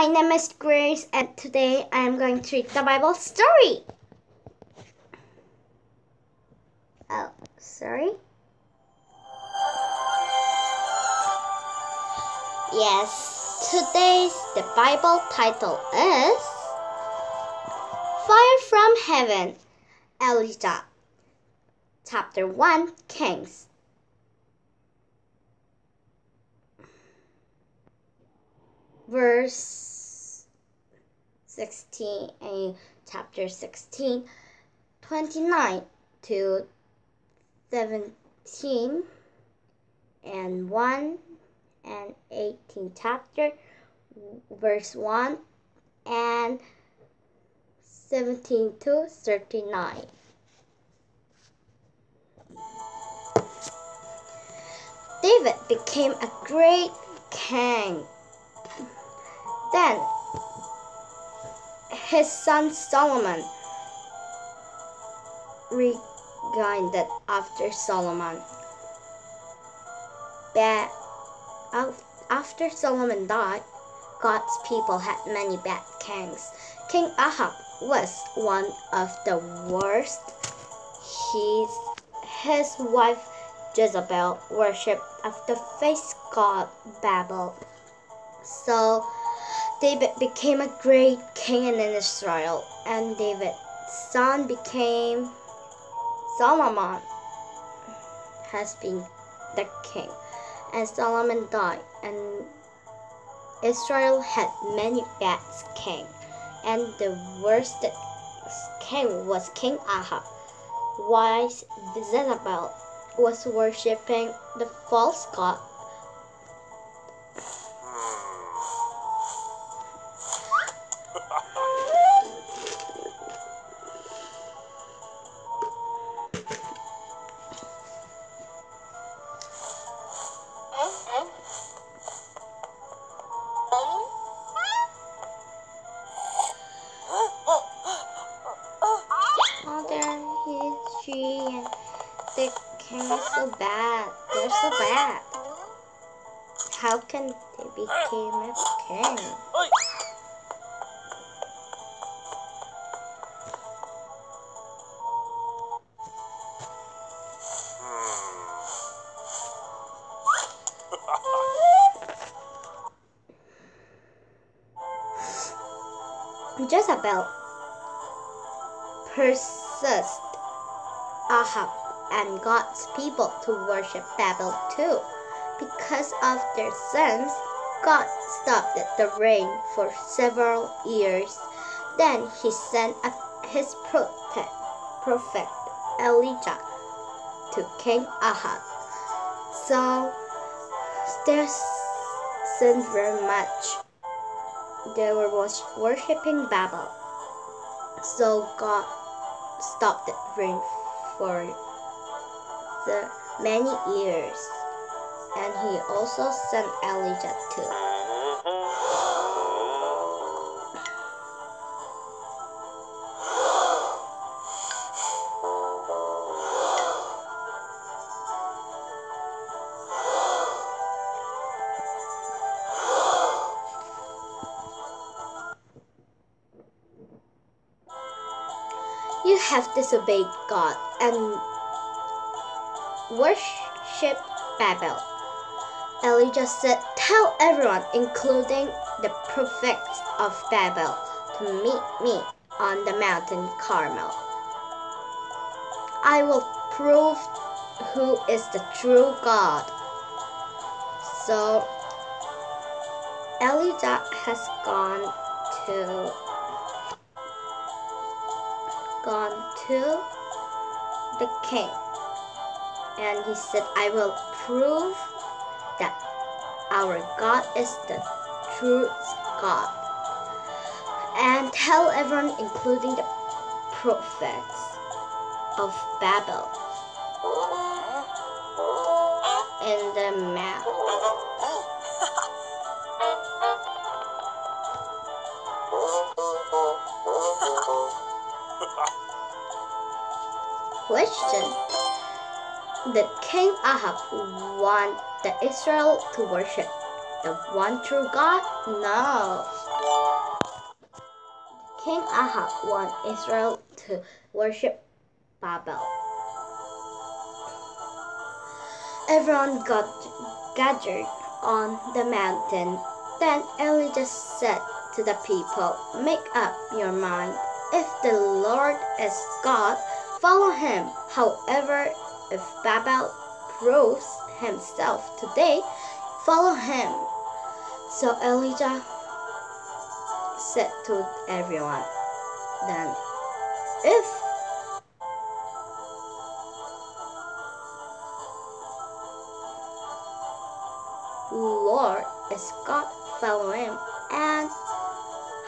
my name is Grace, and today I am going to read the Bible story. Oh, sorry. Yes, today's the Bible title is Fire from Heaven, Elijah, Chapter 1, Kings. verse 16 uh, chapter 16 29 to 17 and 1 and 18 chapter verse 1 and 17 to 39 David became a great king his son Solomon reigned after Solomon. But after Solomon died, God's people had many bad kings. King Ahab was one of the worst. His, his wife Jezebel worshipped of the face god Babel. So David became a great king in Israel, and David's son became Solomon, has been the king. And Solomon died, and Israel had many bad kings, and the worst king was King Ahab. While Jezebel was worshipping the false god bad. They're so bad. How can they become a king? Jezebel persist Ahab and God's people to worship Babel too. Because of their sins, God stopped the rain for several years. Then he sent his prophet, prophet Elijah to King Ahab. So their sins very much. They were worshipping Babel. So God stopped the rain for the many years. And he also sent Elijah too. You have disobeyed God and worshipped Babel. Elijah said, Tell everyone, including the prophets of Babel, to meet me on the mountain Carmel. I will prove who is the true God. So Elijah has gone to gone to the king and he said, I will prove that our God is the true God. And tell everyone, including the prophets of Babel, in the mouth. Question Did King Ahab want the Israel to worship the one true God? No. King Ahab want Israel to worship Babel. Everyone got gathered on the mountain. Then Elijah said to the people, Make up your mind. If the Lord is God, follow him. However, if Babel proves himself today, follow him. So Elijah said to everyone, Then, if Lord is God, follow him. And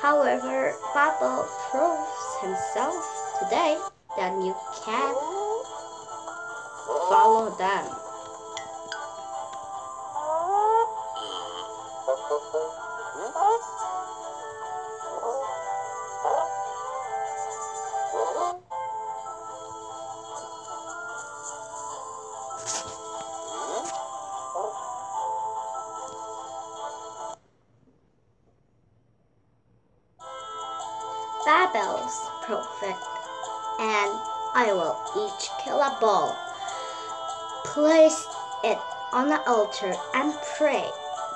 however Babel proves himself today, then you can follow them. Babel's prophet, and I will each kill a bull. Place it on the altar and pray.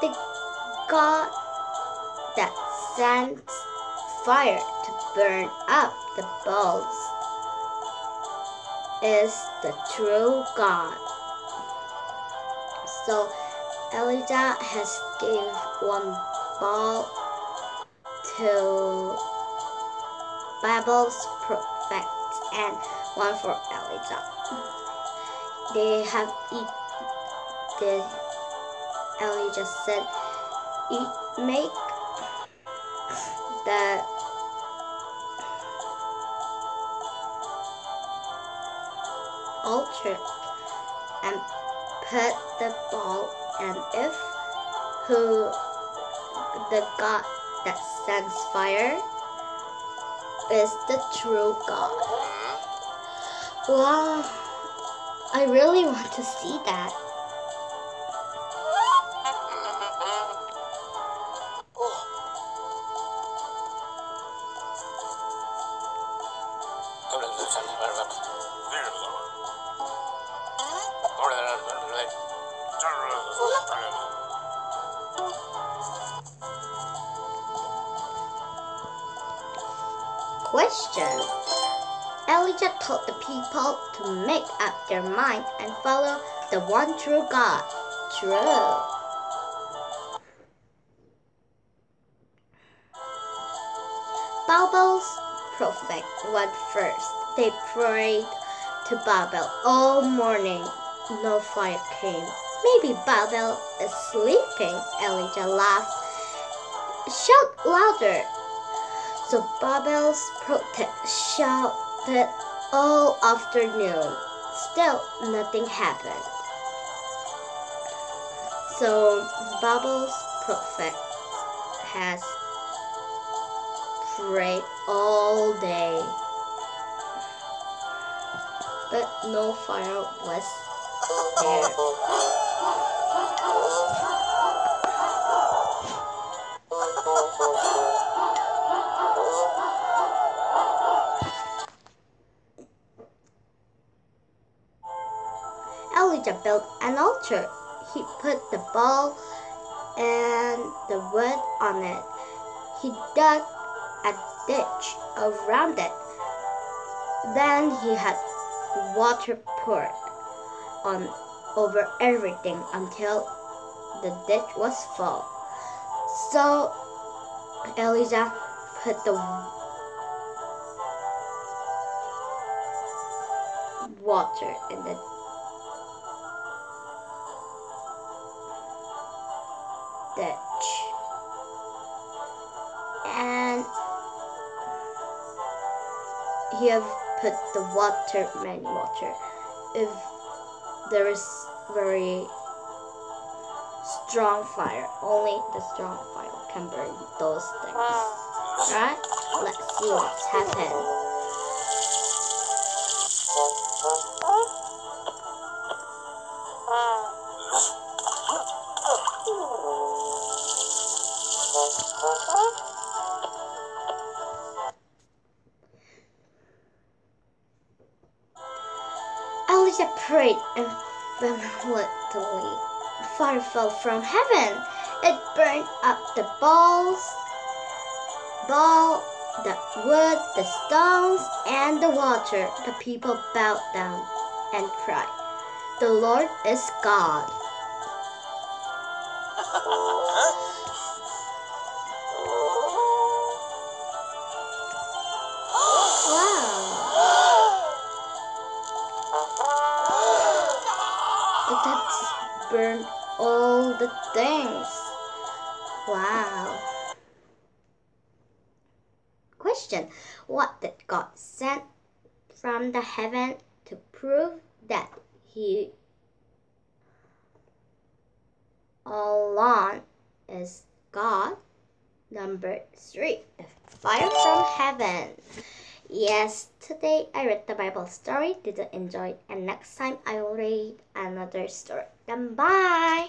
The God that sends fire to burn up the bulls is the true God. So Elijah has gave one ball to Babel's prophet and one for Elijah. They have eat the just said eat make the altar and put the ball and if who the God that sends fire is the true God. Wow, I really want to see that. Question. Elijah told the people to make up their mind and follow the one true God. True. Babel's prophet went first. They prayed to Babel all morning. No fire came. Maybe Babel is sleeping, Elijah laughed. Shout louder. So Babel's prophet shouted all afternoon. Still, nothing happened. So Bubbles' prophet has prayed all day, but no fire was there. Elijah built an altar. He put the ball and the wood on it. He dug a ditch around it. Then he had water poured on over everything until the ditch was full. So Elijah put the water in the ditch. And he have put the water, many water. If there is very strong fire, only the strong fire can burn those things. Right? Let's see what's happened. Separate and violently. Fire fell from heaven. It burned up the balls, ball, the wood, the stones, and the water. The people bowed down and cried, The Lord is God. the things. Wow. Question What did God send from the heaven to prove that He alone is God? Number three, the fire from heaven. Yes, today I read the Bible story. Did you enjoy it? And next time I will read another story. Then bye.